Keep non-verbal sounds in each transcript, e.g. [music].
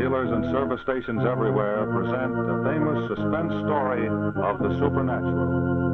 Dealers and service stations everywhere present the famous suspense story of the supernatural.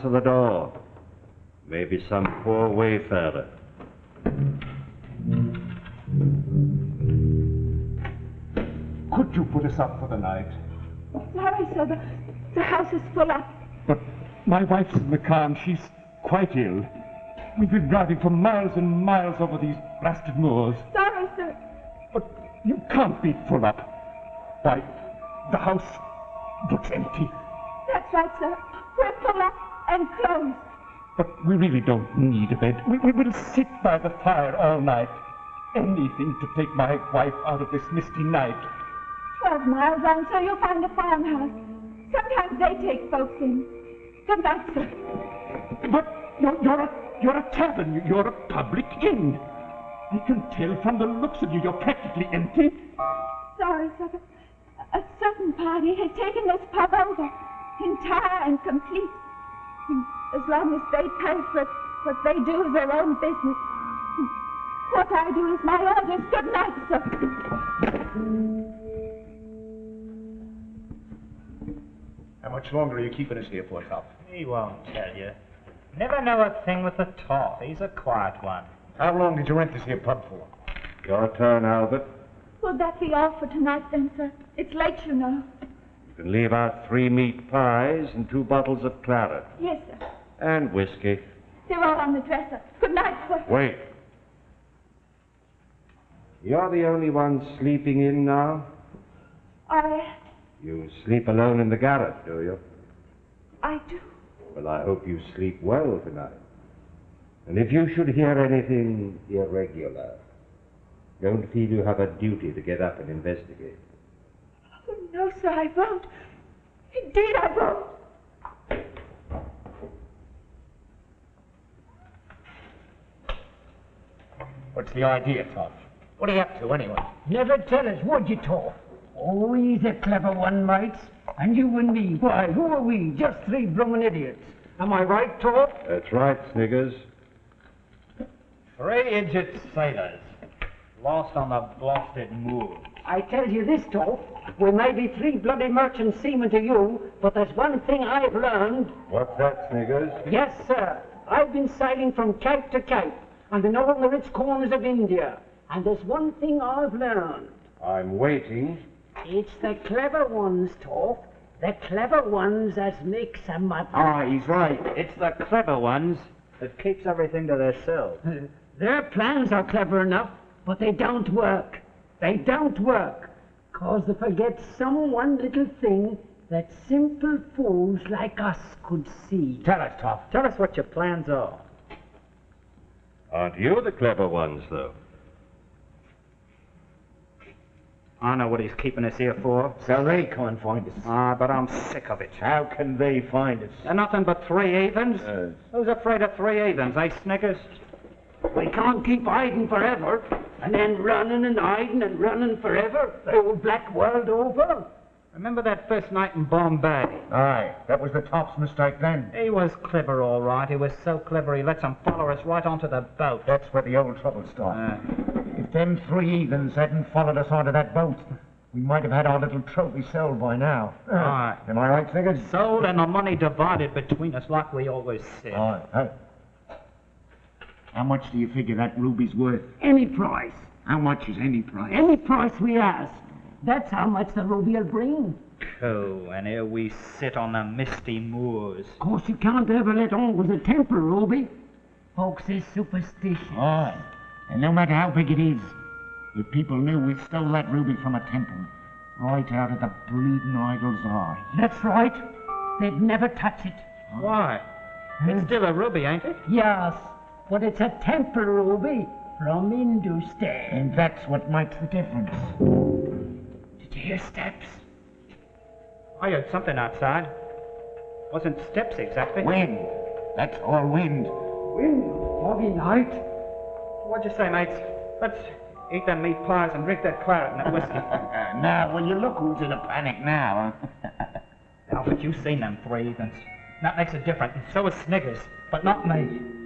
Answer the door. Maybe some poor wayfarer. Could you put us up for the night? Oh, Sorry, sir. The, the house is full up. But my wife's in the car and she's quite ill. We've been driving for miles and miles over these blasted moors. Sorry, sir. But you can't be full up. Why, the house looks empty. That's right, sir. We're full up and closed. But we really don't need a bed. We, we will sit by the fire all night. Anything to take my wife out of this misty night. Twelve miles on, sir, you'll find a farmhouse. Sometimes they take folks in. Good night, sir. But you're, you're, a, you're a tavern. You're a public inn. I can tell from the looks of you you're practically empty. Sorry, sir, but a certain party has taken this pub over, entire and complete. And as long as they pay for it, what they do is their own business. What I do is my orders. Good night, sir. How much longer are you keeping us here for, Toff? He won't tell you. Never know a thing with the Toff. He's a quiet one. How long did you rent this here pub for? Your turn, Albert. Will that be all for tonight, then, sir? It's late, you know. Can leave out three meat pies and two bottles of claret. Yes, sir. And whiskey. They're all on the dresser. Good night, sir. Wait. You're the only one sleeping in now? I, You sleep alone in the garret, do you? I do. Well, I hope you sleep well tonight. And if you should hear anything irregular, don't feel you have a duty to get up and investigate. Oh, no, sir, I won't. Indeed, I won't. What's the idea, Toff? What are you up to, anyway? Never tell us, would you, Toff? Oh, he's a clever one, mates. And you and me, why, who are we? Just three bloomin' idiots. Am I right, Toff? That's right, Sniggers. Three idiot sailors. Lost on the blasted moor. I tell you this, Toff. We may be three bloody merchant seamen to you, but there's one thing I've learned. What's that, Sniggers? Yes, sir. I've been sailing from cape to cape, and in all the rich corners of India. And there's one thing I've learned. I'm waiting. It's the clever ones, Toff. The clever ones that makes some money. Ah, he's right. It's the clever ones that keeps everything to themselves. [laughs] Their plans are clever enough, but they don't work. They don't work. Cause they forget some one little thing that simple fools like us could see. Tell us, Toff. Tell us what your plans are. Aren't you the clever ones, though? I know what he's keeping us here for. So they can't find us. Ah, but I'm sick of it. How can they find us? They're nothing but three heathens. Uh, Who's afraid of three heathens, eh, Sniggers? We can't keep hiding forever, and then running and hiding and running forever, the whole black world over. Remember that first night in Bombay? Aye, that was the Toff's mistake then. He was clever, all right. He was so clever he lets them follow us right onto the boat. That's where the old trouble started. Uh. If them three heathens hadn't followed us onto that boat, we might have had our little trophy sold by now. Aye. Am I right, Sniggers? Sold and the money divided between us like we always said. Aye. Hey. How much do you figure that ruby's worth? Any price, How much is any price? any price we ask. That's how much the ruby will bring. Cool, and here we sit on the misty moors. Of course, you can't ever let on with a temper, Ruby. Folks is superstitious. Aye. And no matter how big it is, if people knew we stole that ruby from a temple, right out of the bleeding idol's eye. That's right. They'd never touch it. Why? It's still a ruby, ain't it? Yes, but it's a temple ruby from Hindustan. And that's what makes the difference. Did you hear steps? I heard something outside. Wasn't steps exactly. Wind. That's all wind. Wind, foggy night. What'd you say, mates? Let's eat them meat pies and drink that claret and that whiskey. [laughs] now, will you look who's in a panic now? huh? Albert, you've seen them three heathens. That makes it different, and so is Sniggers, but not me.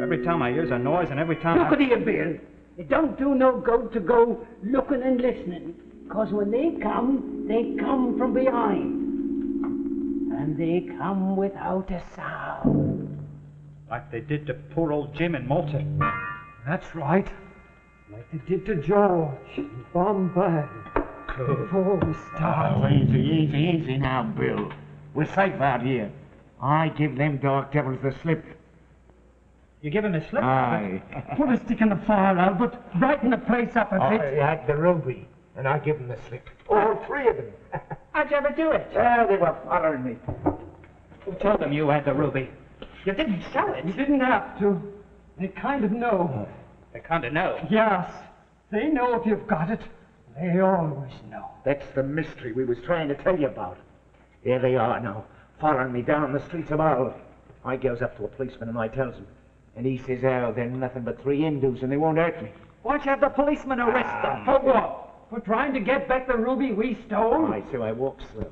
Every time I hears a noise and every time Look I... at here, Bill. It don't do no good to go looking and listening, 'cause when they come, they come from behind. And they come without a sound. Like they did to poor old Jim in Malta. That's right. Like they did to George in Bombay. Before we Oh, started. easy, easy, easy now, Bill. We're safe out here. I give them dark devils the slip. You give him a slip? Aye. [laughs] Put a stick in the fire, Albert. Brighten the place up a I bit. I had the ruby, and I give them the slip. All three of them. [laughs] How'd you ever do it? well, they were following me. Who told them you had the ruby? You didn't sell it. You didn't have to. They kind of know. They kind of know. Yes. They know if you've got it. They always know. That's the mystery we was trying to tell you about. Here they are now, following me down the streets of Hull. I goes up to a policeman and I tells him. And he says, oh, they're nothing but three Hindus and they won't hurt me. Why don't you have the policeman arrest them? Ah. For what? For trying to get back the ruby we stole? I so I walks slow.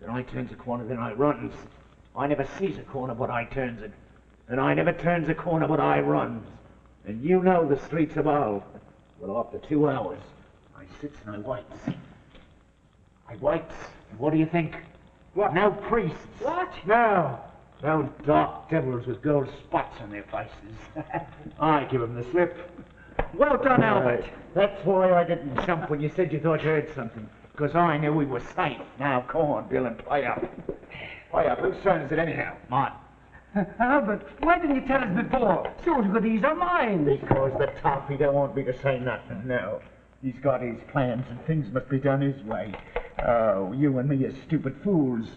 Then I turns a corner, then I runs. I never sees a corner but I turns it. And I never turns a corner but I runs. And you know the streets of Hull. Well, after two hours, I sits and I waits. I waits, and what do you think? What? No priests. What? No. No dark devils with gold spots on their faces. [laughs] I give 'em the slip. Well done, Albert. That's why I didn't jump when you said you thought you heard something. Because I knew we were safe. Now, come on, Bill, and play up. Play up. Whose turn is it anyhow? Mine. [laughs] Albert, why didn't you tell us before? So we could ease our minds. Because the top, he don't want me to say nothing. No. He's got his plans, and things must be done his way. Oh, you and me are stupid fools.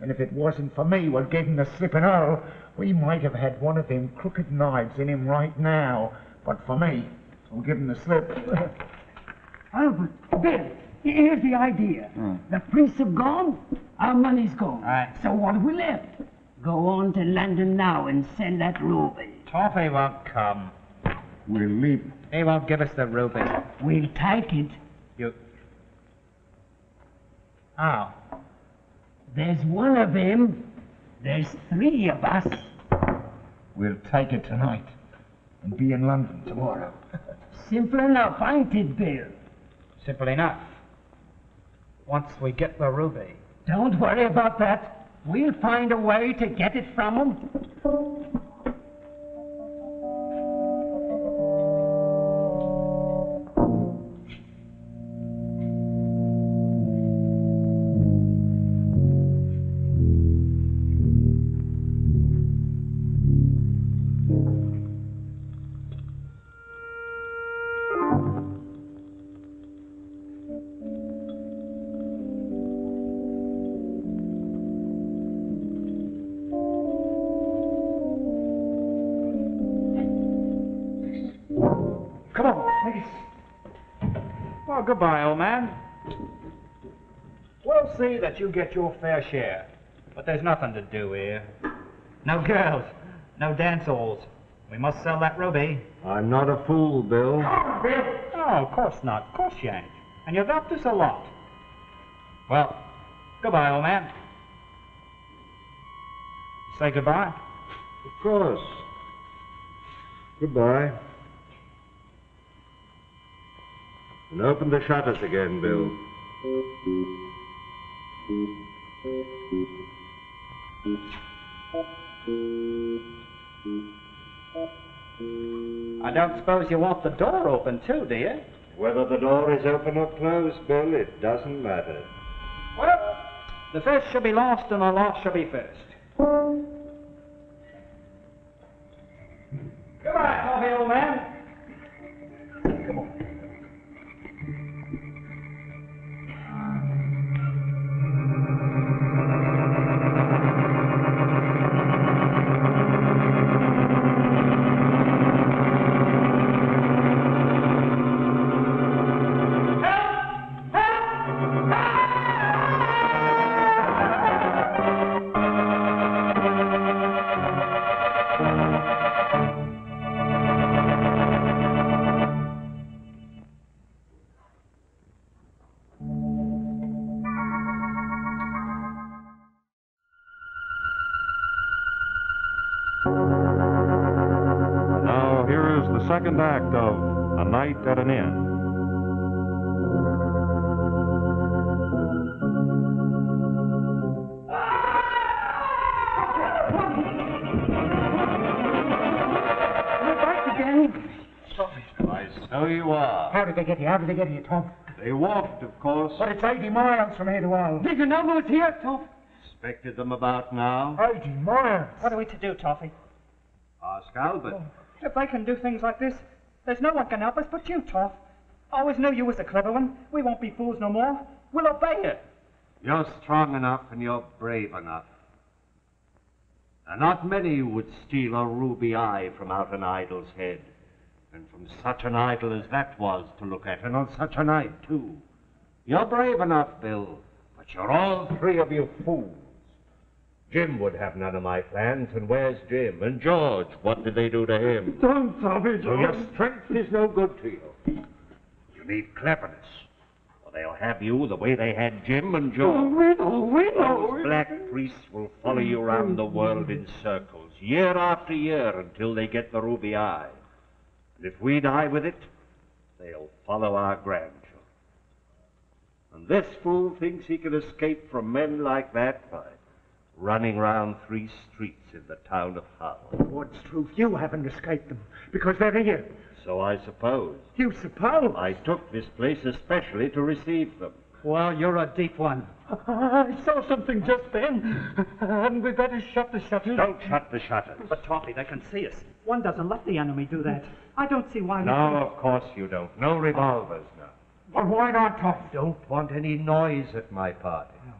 And if it wasn't for me what gave him the slip and all, we might have had one of them crooked knives in him right now. But for me, who give him the slip. [laughs] Albert, Bill, here's the idea. Hmm. The priests have gone, our money's gone. Right. So what have we left? Go on to London now and sell that ruby. Toffee won't come. we'll leave. He won't give us the ruby. We'll take it. You... How? There's one of them. There's three of us. We'll take it tonight and be in London tomorrow. [laughs] Simple enough, ain't it, Bill? Simple enough. Once we get the ruby. Don't worry about that. We'll find a way to get it from him. Goodbye, old man. We'll see that you get your fair share. But there's nothing to do here. No girls, no dance halls. We must sell that ruby. I'm not a fool, Bill. Oh, of course not. Of course you ain't. And you've helped us a lot. Well, goodbye, old man. Say goodbye. Of course. Goodbye. And open the shutters again, Bill. I don't suppose you want the door open, too, do you? Whether the door is open or closed, Bill, it doesn't matter. Well, the first shall be last and the last shall be first. Why, so you are. How did they get here? How did they get here, Tom? They walked, of course. But it's 80 miles from here to Hull. Did you know who was here, Toff? Expected them about now. 80 miles. What are we to do, Toffee? Ask Albert. If they can do things like this, there's no one can help us but you, Toff. I always knew you was a clever one. We won't be fools no more. We'll obey you. You're strong enough and you're brave enough. And not many would steal a ruby eye from out an idol's head. And from such an idol as that was to look at, and on such a night, too. You're brave enough, Bill, but you're all three of you fools. Jim would have none of my plans, and where's Jim? And George, what did they do to him? Don't, Toffee, So your strength is no good to you. You need cleverness, or they'll have you the way they had Jim and George. we know, we know. Those black priests will follow you around the world in circles, year after year, until they get the ruby eye. And if we die with it, they'll follow our grandchildren. And this fool thinks he can escape from men like that by running round three streets in the town of Hull. What's truth? You haven't escaped them because they're here. So I suppose. You suppose? I took this place especially to receive them. Well, you're a deep one. Ah, I saw something just then, and we better shut the shutters. Don't shut the shutters. But, Toffee, they can see us. One doesn't let the enemy do that. I don't see why we... No, of course you don't. No revolvers now. But why not, Tom? Don't want any noise at my party. Oh.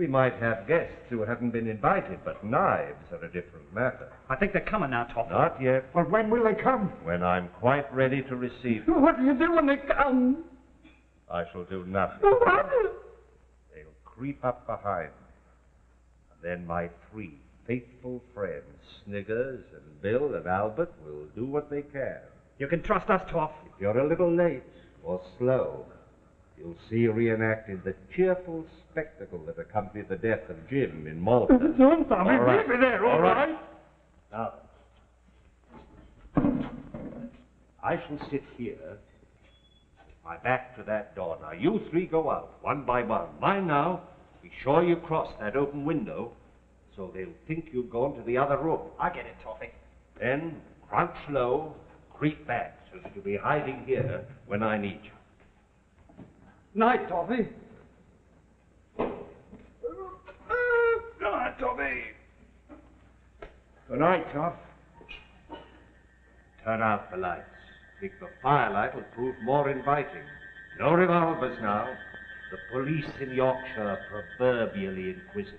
We might have guests who haven't been invited, but knives are a different matter. I think they're coming now, Toffee. Not yet. Well, when will they come? When I'm quite ready to receive them, What do you do when they come? I shall do nothing. What? They'll creep up behind me. And then my three faithful friends, Sniggers and Bill and Albert, will do what they can. You can trust us, Toff. If you're a little late or slow, you'll see reenacted the cheerful spectacle that accompanied the death of Jim in Malta. [laughs] Don't, Tommy. All right. Leave me there, All all right. right? Now, I shall sit here, with my back to that door. Now, you three go out, one by one. Mind now, be sure you cross that open window, so they'll think you've gone to the other room. I get it, Toffee. Then crouch low, creep back, so that you'll be hiding here when I need you. Night, Toffee. Night, Tommy. Good night, Toff. Turn out the lights. Think the firelight will prove more inviting. No revolvers now. The police in Yorkshire are proverbially inquisitive.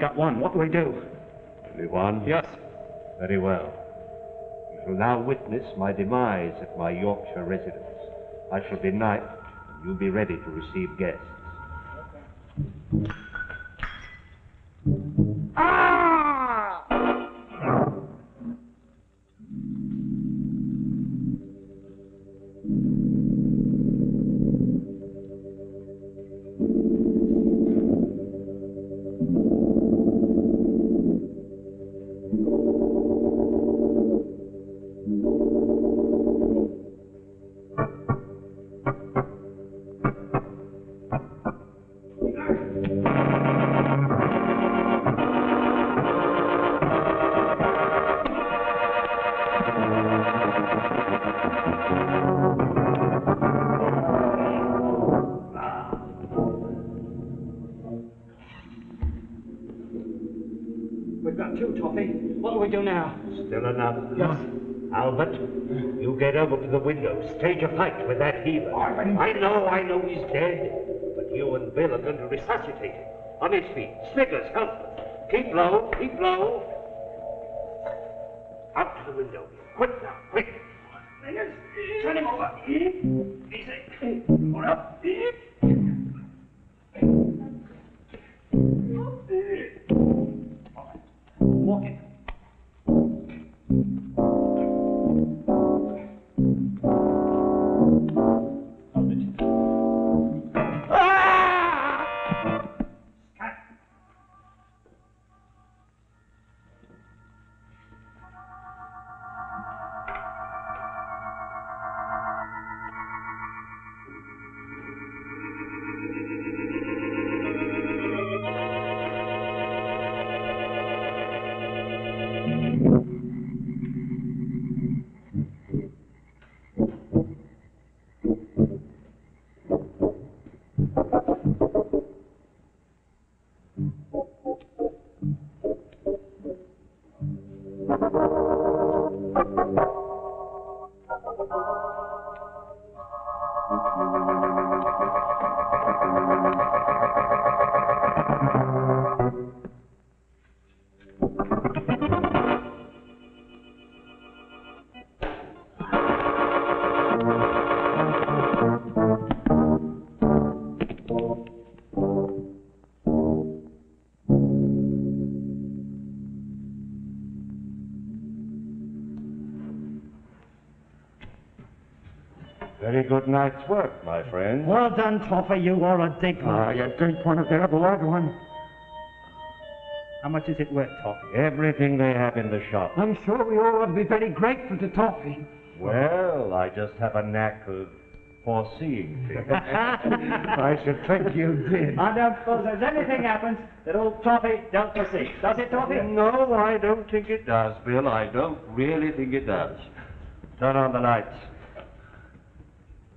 got one. What do we do? Only one? Yes. Very well. You shall now witness my demise at my Yorkshire residence. I shall be knight, and you'll be ready to receive guests. Over to the window. Stage a fight with that heathen. I know, I know he's dead. But you and Bill are going to resuscitate him. On his feet. Sniggers, help them. Keep low, keep low. Out to the window. Quick now, quick. Sniggers, turn him over. Easy. Hold up. Very good night's work, my friend. Well done, Toffee. You are a dig Ah, you drink one of their blood one. How much is it worth, Toffee? Everything they have in the shop. I'm sure we all ought to be very grateful to Toffee. Well, I just have a knack of foreseeing things. [laughs] I should think you did. I don't suppose there's anything happens that old Toffee don't foresee. Does it, Toffee? no, I don't think it does, Bill. I don't really think it does. Turn on the lights.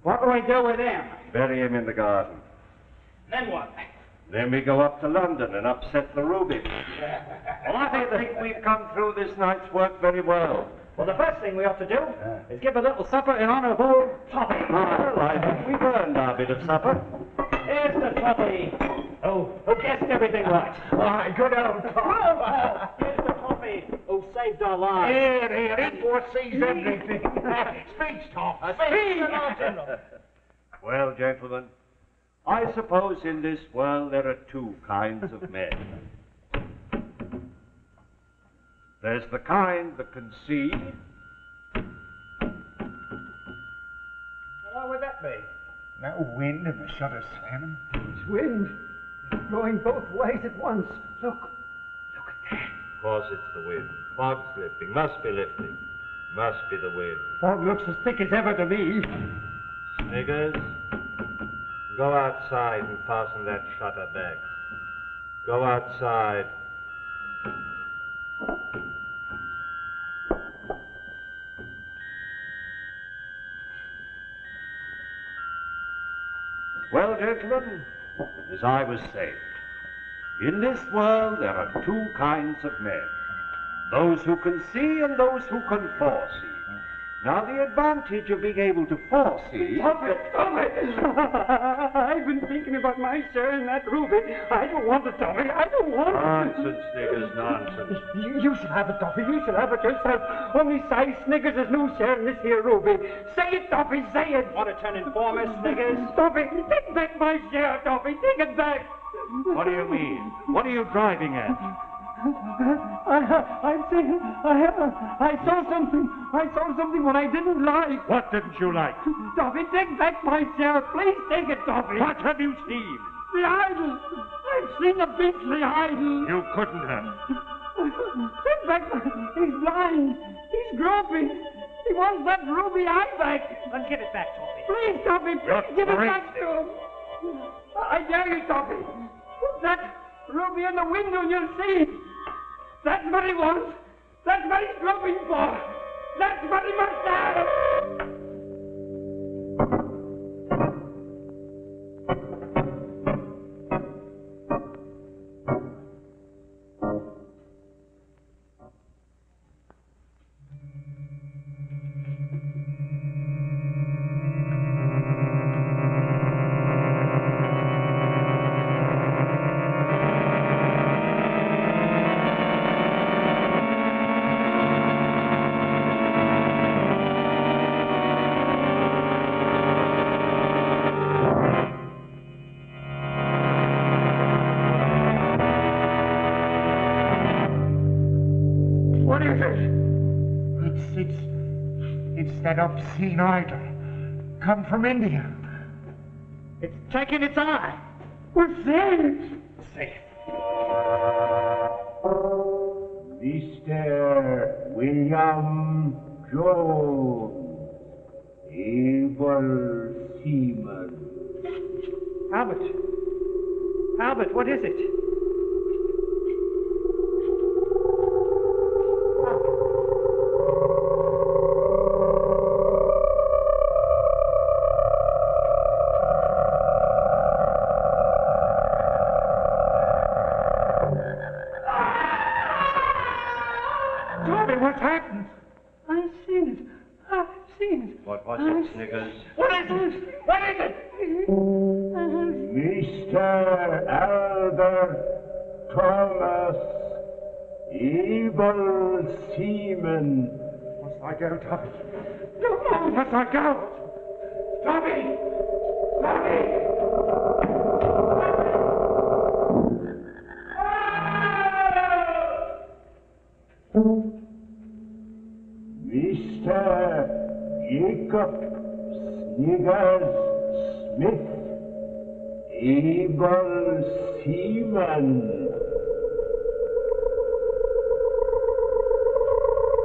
What do we do with him? Bury him in the garden. Then what? Then we go up to London and upset the Ruby. Well, I think we've come through this night's work very well. Well, the first thing we ought to do is give a little supper in honor of old Toffee. Well, I think we've earned our bit of supper. Toffee. Oh, oh who guessed everything right? Why, good old Tom. Here's the Toffee who oh, saved our lives. Here, here, it foresees everything. [laughs] Speech, Tom. Speech. [laughs] Well, gentlemen, I suppose in this world there are two kinds of men. There's the kind that can see, What would that be? No wind and the shutters slamming. It's wind. It's blowing both ways at once. Look. Look at that. of course it's the wind. Fog's lifting, must be lifting, must be the wind. Fog looks as thick as ever to me. Sniggers, go outside and fasten that shutter back. Go outside. Well, gentlemen, as I was saying, in this world there are two kinds of men. Those who can see and those who can foresee. Now, the advantage of being able to foresee... Stop it! Stop it! [laughs] I've been thinking about my share in that ruby. I don't want it, Tommy. I don't want it. Nonsense, Sniggers, nonsense. You, you shall have it, Toffee. You shall have it yourself. Only Si Sniggers has no share in this here ruby. Say it, Toffee. Say it. Want to turn informer, eh, Sniggers? Toffee, take back my share, Toffee. Take it back. What do you mean? What are you driving at? I, I'm saying, I, I saw something. I saw something what I didn't like. What didn't you like? Toffee, take back my share. Please take it, Toffee. What have you seen? The idol. I've seen the beastly idol. You couldn't have. Take back my... He's blind. He's groping. He wants that ruby eye back. Then give it back, Toffee. Please, Toffee, please You're give it back to him. I dare you, Toffee. Put that ruby in the window and you'll see. That's what he wants. That's what he's groping for. That's what he must have. That obscene idol. Come from India. It's taking its eye. We're saved. Safe. Mr. William Jones, able seaman. Albert. Albert, what is it? Seen it. What is it? What is it? Mr. Albert Thomas, evil seaman. Must I go, Tommy? No, must I go? Tommy! Tommy! Jacob Sniggers Smith, able seaman.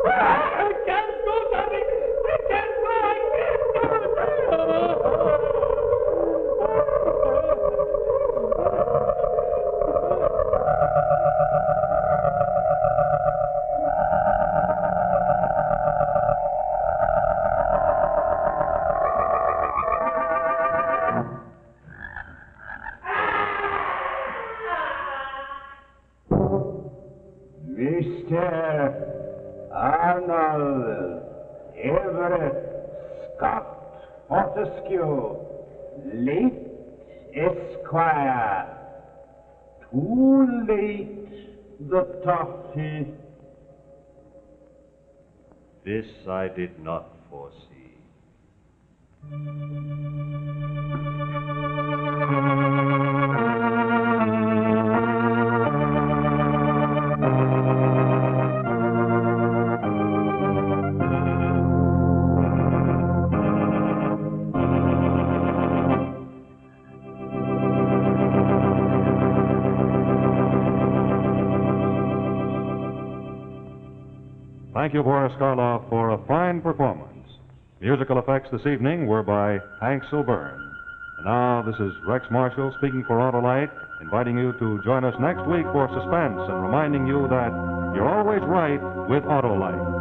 I can't go, Tommy. This I did not foresee. Thank you, Boris Karloff, for a fine performance. Musical effects this evening were by Hank Silburn. And now, this is Rex Marshall speaking for Auto-Lite, inviting you to join us next week for suspense and reminding you that you're always right with Auto-Lite.